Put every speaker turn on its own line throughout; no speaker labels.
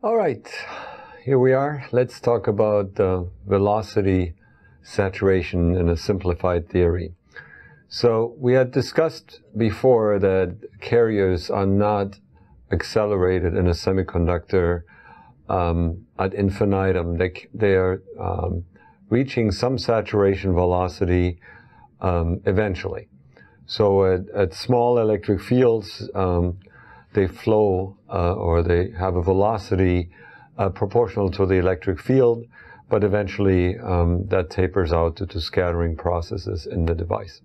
All right, here we are. Let's talk about uh, velocity saturation in a simplified theory. So we had discussed before that carriers are not accelerated in a semiconductor um, ad infinitum. They, they are um, reaching some saturation velocity um, eventually. So at, at, small electric fields, um, they flow uh, or they have a velocity uh, proportional to the electric field, but eventually um, that tapers out due to scattering processes in the device.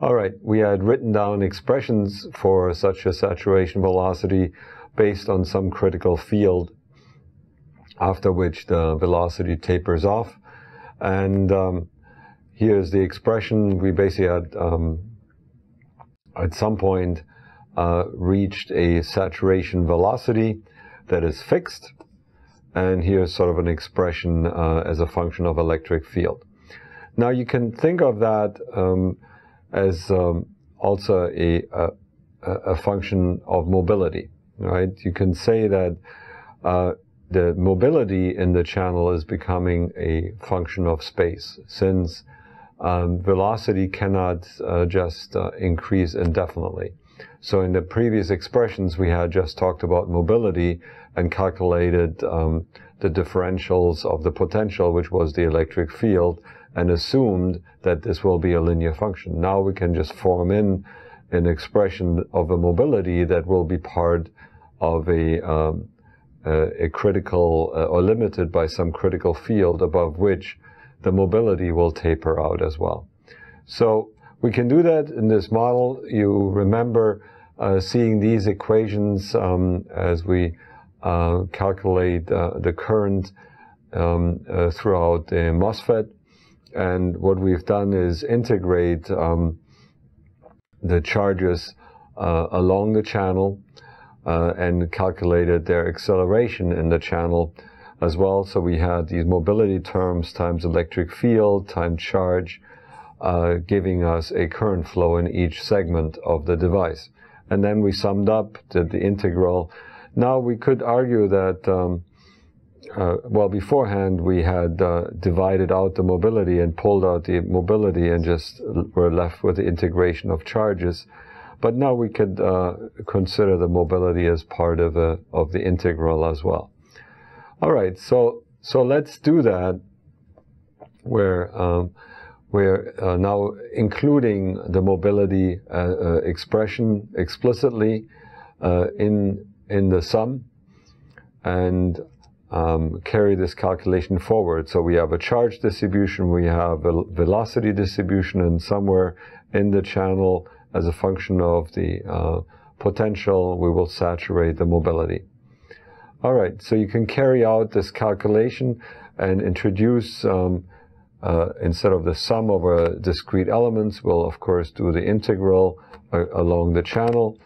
All right, we had written down expressions for such a saturation velocity based on some critical field, after which the velocity tapers off. And um, here's the expression. We basically had, um, at some point, uh, reached a saturation velocity that is fixed. And here's sort of an expression uh, as a function of electric field. Now you can think of that um, as um, also a, a, a, function of mobility, right? You can say that uh, the mobility in the channel is becoming a function of space since um, velocity cannot uh, just uh, increase indefinitely. So in the previous expressions, we had just talked about mobility and calculated um, the differentials of the potential, which was the electric field, and assumed that this will be a linear function. Now we can just form in an expression of a mobility that will be part of a, um, a, a, critical uh, or limited by some critical field above which the mobility will taper out as well. So we can do that in this model. You remember uh, seeing these equations um, as we uh, calculate uh, the current um, uh, throughout the MOSFET. And what we've done is integrate um, the charges uh, along the channel and calculated their acceleration in the channel as well. So we had these mobility terms times electric field times charge, uh, giving us a current flow in each segment of the device. And then we summed up the, the integral. Now we could argue that um, uh, well, beforehand we had uh, divided out the mobility and pulled out the mobility and just were left with the integration of charges. But now we could uh, consider the mobility as part of, a, of the integral as well. All right, so so let's do that. Where um, we're uh, now including the mobility uh, uh, expression explicitly in in the sum, and um, carry this calculation forward. So we have a charge distribution, we have a velocity distribution, and somewhere in the channel, as a function of the uh, potential, we will saturate the mobility. All right, so you can carry out this calculation and introduce, um, uh, instead of the sum over discrete elements, we'll of course do the integral uh, along the channel.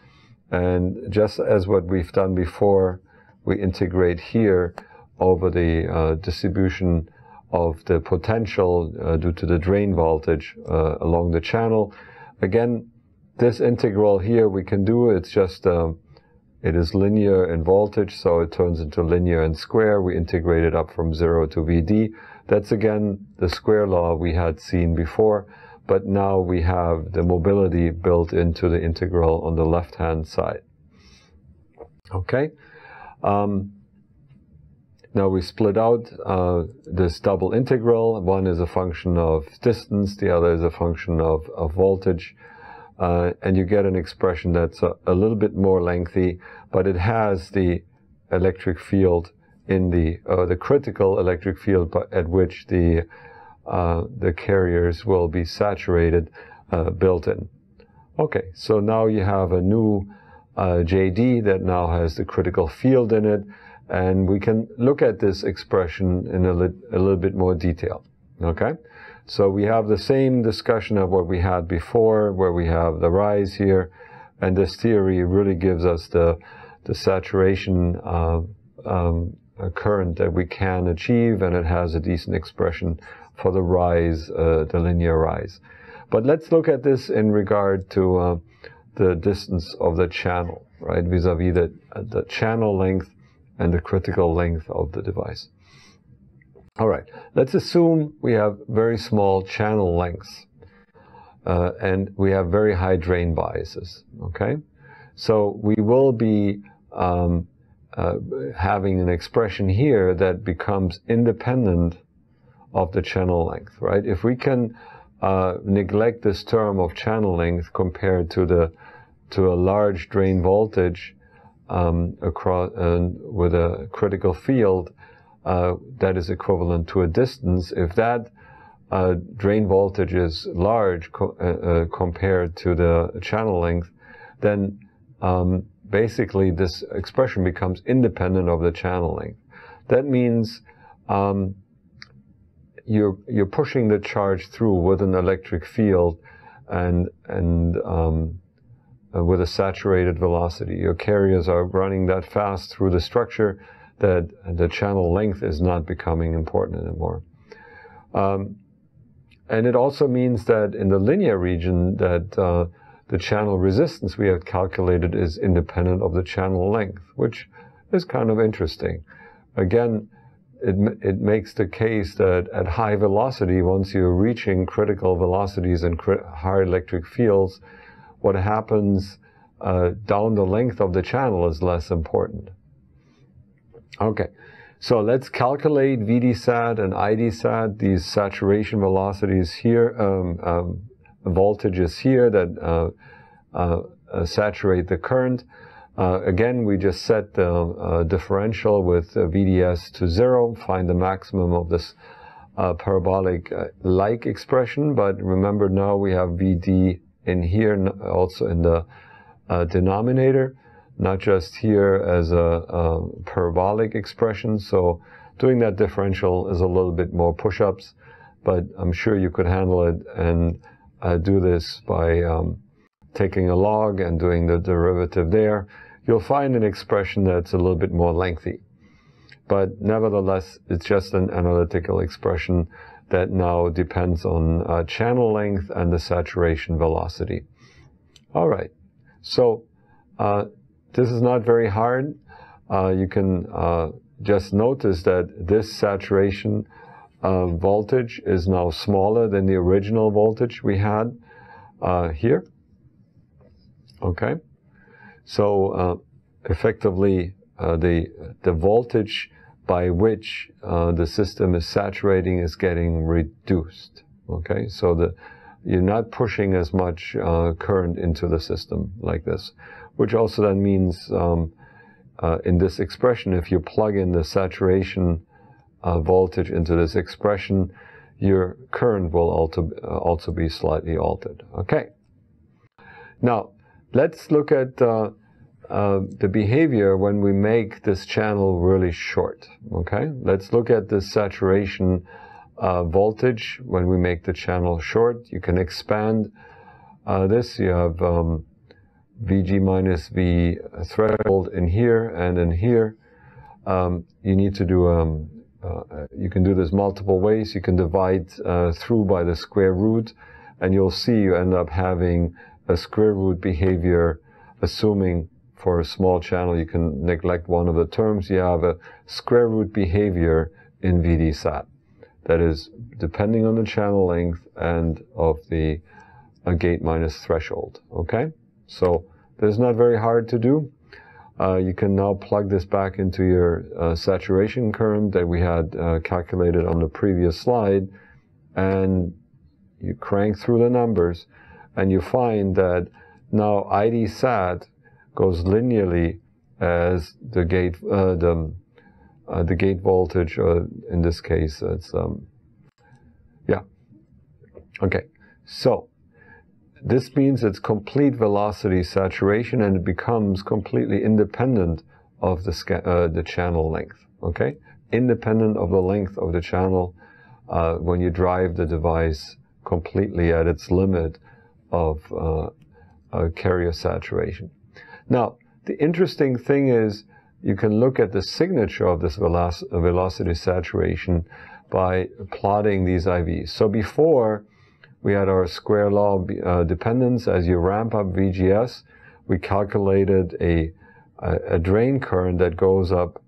And just as what we've done before, we integrate here over the uh, distribution of the potential uh, due to the drain voltage uh, along the channel. Again, this integral here we can do, it's just, um, it is linear in voltage, so it turns into linear in square. We integrate it up from 0 to VD. That's again the square law we had seen before, but now we have the mobility built into the integral on the left-hand side. Okay? Um, now we split out uh, this double integral. One is a function of distance, the other is a function of, of voltage. Uh, and you get an expression that's a, a, little bit more lengthy, but it has the electric field in the, uh, the critical electric field at which the, uh, the carriers will be saturated uh, built in. Okay, so now you have a new uh, JD that now has the critical field in it and we can look at this expression in a, li a little bit more detail. Okay? So we have the same discussion of what we had before, where we have the rise here, and this theory really gives us the, the saturation um, current that we can achieve, and it has a decent expression for the rise, uh, the linear rise. But let's look at this in regard to uh, the distance of the channel, right, vis-a-vis -vis the, the channel length and the critical length of the device. All right, let's assume we have very small channel lengths uh, and we have very high drain biases, okay? So we will be um, uh, having an expression here that becomes independent of the channel length, right? If we can uh, neglect this term of channel length compared to the to a large drain voltage um, across uh, with a critical field uh, that is equivalent to a distance. If that uh, drain voltage is large co compared to the channel length, then um, basically this expression becomes independent of the channel length. That means um, you're you're pushing the charge through with an electric field and and um, uh, with a saturated velocity. Your carriers are running that fast through the structure that the channel length is not becoming important anymore. Um, and it also means that in the linear region that uh, the channel resistance we have calculated is independent of the channel length, which is kind of interesting. Again, it, it makes the case that at high velocity, once you're reaching critical velocities and high electric fields, what happens uh, down the length of the channel is less important. Okay, so let's calculate VDSAT and IDSAT, these saturation velocities here, um, um, voltages here that uh, uh, uh, saturate the current. Uh, again, we just set the uh, differential with VDS to zero, find the maximum of this uh, parabolic-like expression, but remember now we have VD in here, also in the denominator not just here as a, a parabolic expression. So doing that differential is a little bit more push-ups, but I'm sure you could handle it and uh, do this by um, taking a log and doing the derivative there. You'll find an expression that's a little bit more lengthy. But nevertheless, it's just an analytical expression that now depends on uh, channel length and the saturation velocity. All right. So uh, this is not very hard. Uh, you can uh, just notice that this saturation uh, voltage is now smaller than the original voltage we had uh, here. Okay, so uh, effectively uh, the the voltage by which the system is saturating is getting reduced. Okay, so the you're not pushing as much current into the system like this which also then means um, uh, in this expression, if you plug in the saturation uh, voltage into this expression, your current will also, uh, also be slightly altered. Okay. Now, let's look at uh, uh, the behavior when we make this channel really short. Okay. Let's look at the saturation uh, voltage when we make the channel short. You can expand this. You have um, Vg minus V threshold in here and in here. Um, you need to do, um, uh, you can do this multiple ways. You can divide uh, through by the square root and you'll see you end up having a square root behavior, assuming for a small channel you can neglect one of the terms. You have a square root behavior in VDSAT. That is depending on the channel length and of the uh, gate minus threshold. Okay? So this is not very hard to do. Uh, you can now plug this back into your uh, saturation current that we had uh, calculated on the previous slide. And you crank through the numbers and you find that now ID sat goes linearly as the gate uh, the uh, the gate voltage uh, in this case it's um, yeah. Okay. So this means it's complete velocity saturation and it becomes completely independent of the, uh, the channel length, okay? Independent of the length of the channel uh, when you drive the device completely at its limit of uh, uh carrier saturation. Now, the interesting thing is you can look at the signature of this veloc velocity saturation by plotting these IVs. So before, we had our square law uh, dependence. As you ramp up VGS, we calculated a, a, a, drain current that goes up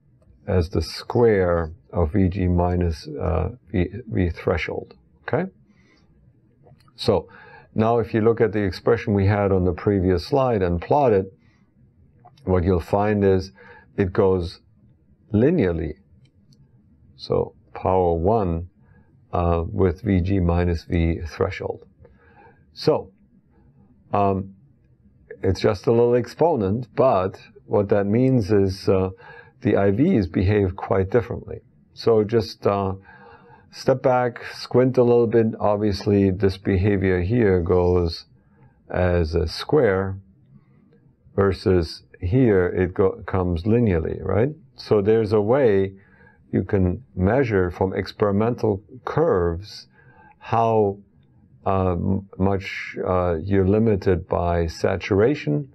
as the square of Vg minus uh, v, v threshold. Okay? So now if you look at the expression we had on the previous slide and plot it, what you'll find is it goes linearly. So power 1 uh, with Vg minus V threshold. So um, it's just a little exponent, but what that means is uh, the IVs behave quite differently. So just uh, step back, squint a little bit. Obviously, this behavior here goes as a square versus here it comes linearly, right? So there's a way you can measure from experimental curves how uh, much uh, you're limited by saturation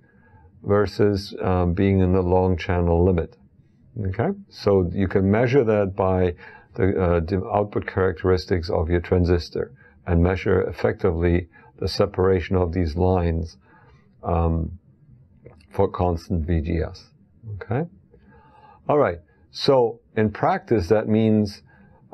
versus um, being in the long channel limit. Okay, so you can measure that by the, uh, the output characteristics of your transistor and measure effectively the separation of these lines um, for constant VGS. Okay? All right. So in practice, that means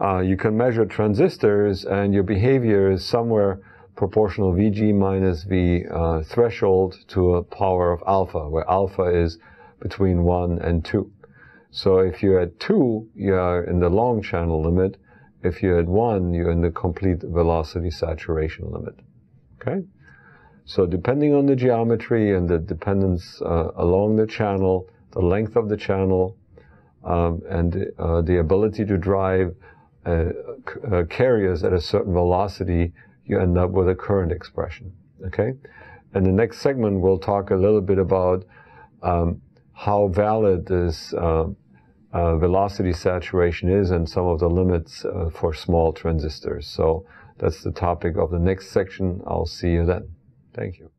uh, you can measure transistors and your behavior is somewhere proportional Vg minus V uh, threshold to a power of alpha, where alpha is between 1 and 2. So if you're at 2, you're in the long channel limit. If you're at 1, you're in the complete velocity saturation limit. Okay? So depending on the geometry and the dependence uh, along the channel, the length of the channel, um, and uh, the ability to drive uh, uh, carriers at a certain velocity, you end up with a current expression. Okay? And the next segment, we'll talk a little bit about um, how valid this uh, uh, velocity saturation is and some of the limits uh, for small transistors. So that's the topic of the next section. I'll see you then. Thank you.